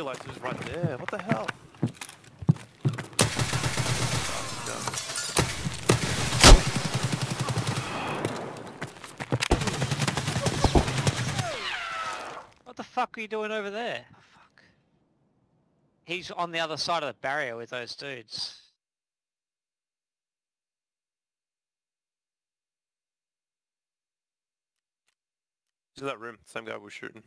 realized it was right there. What the hell? What the fuck are you doing over there? Oh, fuck. He's on the other side of the barrier with those dudes. He's in that room, same guy we're shooting.